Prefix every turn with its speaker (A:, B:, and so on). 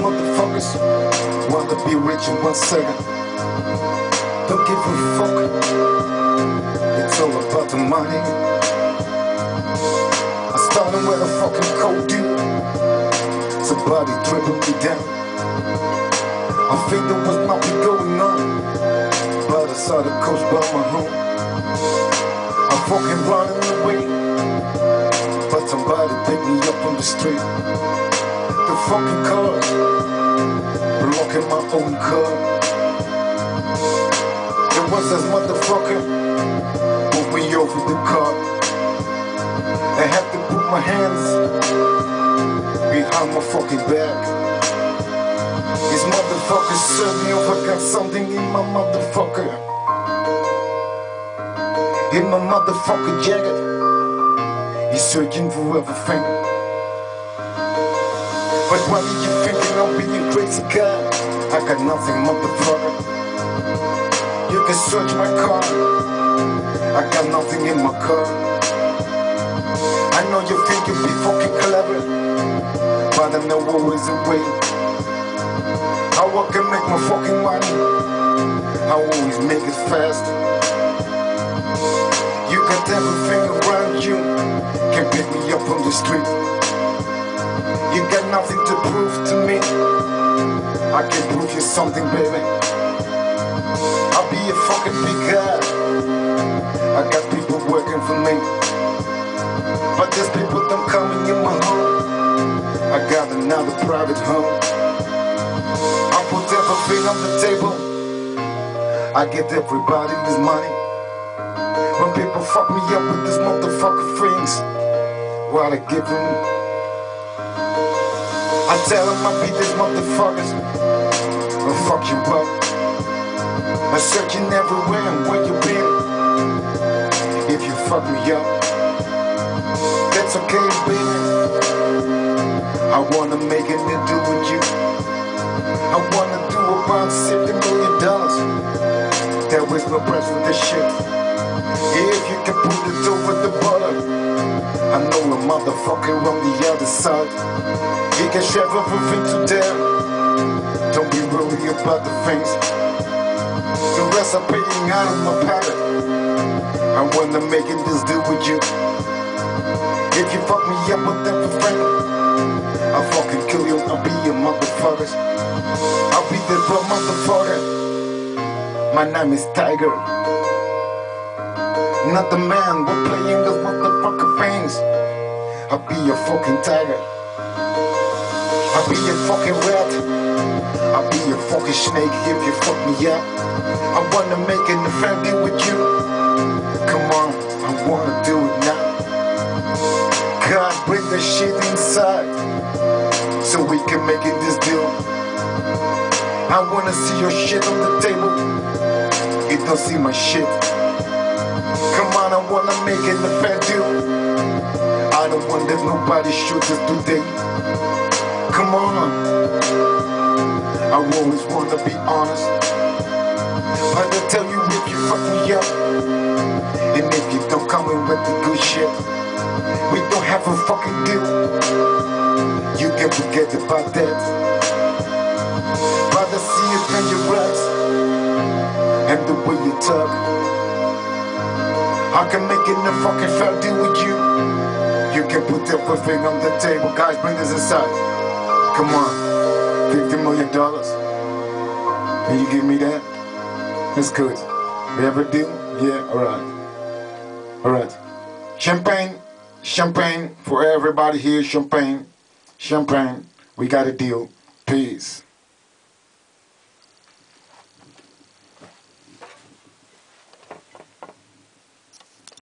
A: motherfuckers wanna be rich in one second. Don't give a fuck. It's all about the money. I started with a fucking cold dude. Somebody dribbled me down. I think there was nothing going on, but I saw the coach by my home. I'm fucking running away, but somebody picked me up on the street. The fucking car, blocking my own car. There was this motherfucker, moved me over the car. I had to put my hands behind my fucking back. These motherfuckers serve me over, got something in my motherfucker. In my motherfucker jacket. He's searching for everything. Are you thinking? I'm being crazy guy. I got nothing, motherfucker. You can search my car. I got nothing in my car. I know you think you be fucking clever, but I know always a way. I can make my fucking money. I always make it fast. You got everything around you. Can pick me up on the street. You got nothing to prove to me. I can prove you something, baby. I'll be a fucking big guy. I got people working for me. But these people don't come in my home. I got another private home. I put everything on the table. I get everybody this money. When people fuck me up with these motherfucking things, what I give them, I tell them I beat these motherfuckers. I'll fuck you up. I'm searching everywhere and where you been. If you fuck me up, that's okay, baby. I wanna make a new deal with you. I wanna do about 60 million dollars. There is no price for this shit. If you can put it over motherfucker on the other side. He can share everything to them. Don't be worried about the things. The rest are paying out of my pocket. I wanna make it this deal with you. If you fuck me up with everything, I'll fucking kill you. I'll be your motherfuckers. I'll be the real motherfucker. My name is Tiger. Not the man, we're playing those motherfucker things. I'll be your fucking tiger. I'll be your fucking rat. I'll be your fucking snake if you fuck me up. I wanna make it a family with you. Come on, I wanna do it now. God, bring the shit inside so we can make it this deal. I wanna see your shit on the table. You don't see my shit. Come on, I wanna make it a fair deal. I don't want let nobody shoot us today. Come on. I always wanna be honest. But I tell you if you fuck me up, and if you don't come in with the good shit, we don't have a fucking deal. You can forget about that. But I see it in your eyes and the way you talk. I can make it a fucking fair deal with you. You can put everything on the table. Guys, bring this aside. Come on. $50 million. Can you give me that? That's good. We have a deal? Yeah, alright. Alright. Champagne. Champagne for everybody here. Champagne. Champagne. We got a deal. Peace.